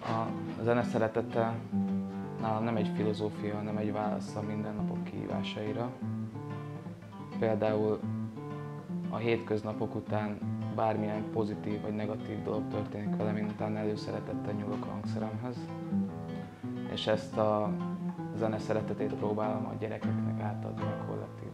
A zene szeretete nálam nem egy filozófia, hanem egy válasz a mindennapok kihívásaira. Például a hétköznapok után bármilyen pozitív vagy negatív dolog történik velem, én utána előszeretettel nyúlok a hangszeremhez. És ezt a zene szeretetét próbálom a gyerekeknek átadni a kollektív